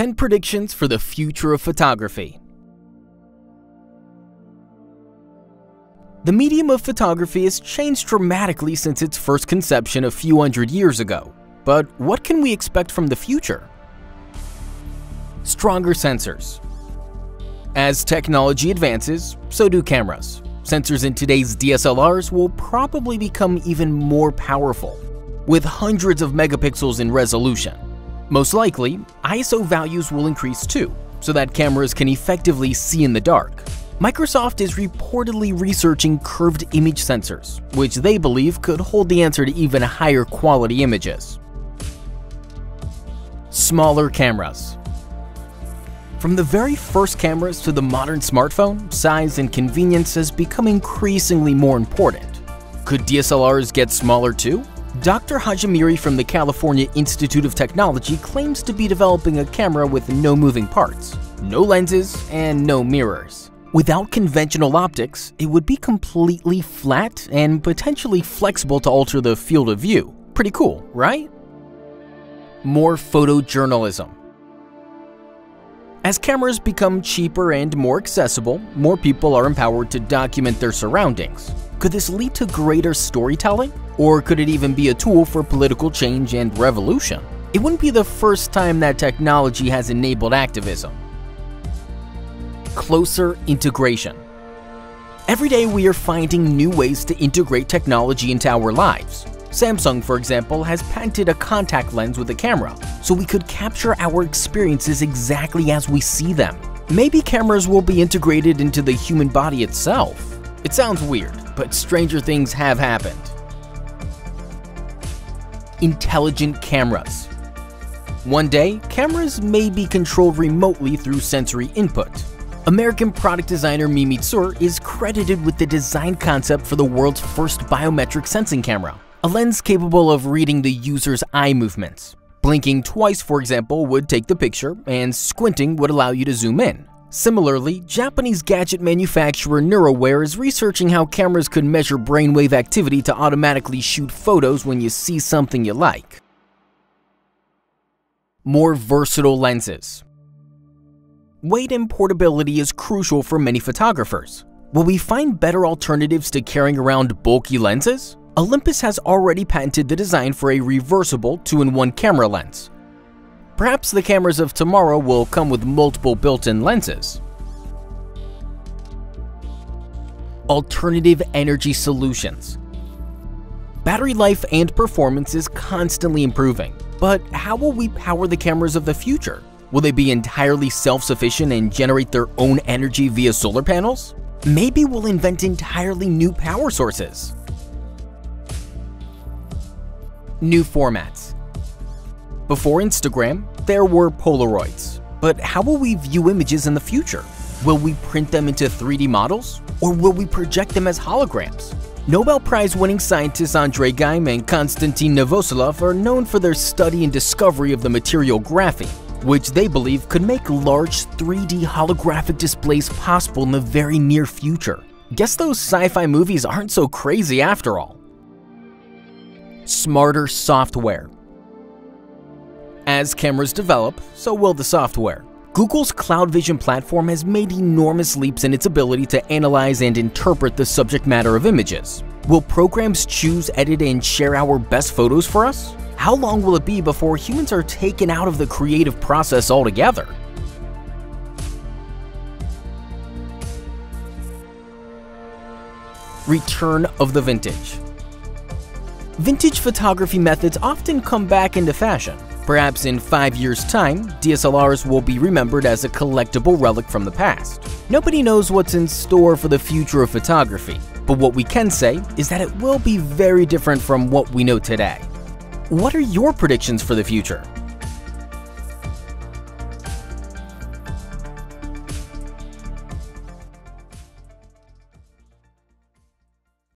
10 predictions for the future of photography. The medium of photography has changed dramatically since its first conception a few hundred years ago. But what can we expect from the future? Stronger sensors. As technology advances, so do cameras. Sensors in today's DSLRs will probably become even more powerful, with hundreds of megapixels in resolution. Most likely, ISO values will increase too, so that cameras can effectively see in the dark. Microsoft is reportedly researching curved image sensors, which they believe could hold the answer to even higher quality images. Smaller cameras. From the very first cameras to the modern smartphone, size and convenience has become increasingly more important. Could DSLRs get smaller too? Dr. Hajimiri from the California Institute of Technology claims to be developing a camera with no moving parts, no lenses, and no mirrors. Without conventional optics, it would be completely flat and potentially flexible to alter the field of view. Pretty cool, right? More photojournalism. As cameras become cheaper and more accessible, more people are empowered to document their surroundings. Could this lead to greater storytelling? Or could it even be a tool for political change and revolution? It wouldn't be the first time that technology has enabled activism. Closer integration. Every day we are finding new ways to integrate technology into our lives. Samsung, for example, has patented a contact lens with a camera, so we could capture our experiences exactly as we see them. Maybe cameras will be integrated into the human body itself. It sounds weird, but stranger things have happened. Intelligent cameras. One day, cameras may be controlled remotely through sensory input. American product designer Mimi Zou is credited with the design concept for the world's first biometric sensing camera a lens capable of reading the user's eye movements. Blinking twice, for example, would take the picture, and squinting would allow you to zoom in. Similarly, Japanese gadget manufacturer Neurowear is researching how cameras could measure brainwave activity to automatically shoot photos when you see something you like. More versatile lenses. Weight and portability is crucial for many photographers. Will we find better alternatives to carrying around bulky lenses? Olympus has already patented the design for a reversible 2-in-1 camera lens. Perhaps the cameras of tomorrow will come with multiple built-in lenses. Alternative energy solutions. Battery life and performance is constantly improving, but how will we power the cameras of the future? Will they be entirely self-sufficient and generate their own energy via solar panels? Maybe we'll invent entirely new power sources. New formats. Before Instagram, there were Polaroids. But how will we view images in the future? Will we print them into 3D models? Or will we project them as holograms? Nobel Prize winning scientists Andrei Geim and Konstantin Novoselov are known for their study and discovery of the material graphene, which they believe could make large 3D holographic displays possible in the very near future. Guess those sci-fi movies aren't so crazy after all smarter software. As cameras develop, so will the software. Google's Cloud Vision platform has made enormous leaps in its ability to analyze and interpret the subject matter of images. Will programs choose, edit, and share our best photos for us? How long will it be before humans are taken out of the creative process altogether? Return of the Vintage Vintage photography methods often come back into fashion. Perhaps in five years' time, DSLRs will be remembered as a collectible relic from the past. Nobody knows what's in store for the future of photography, but what we can say is that it will be very different from what we know today. What are your predictions for the future?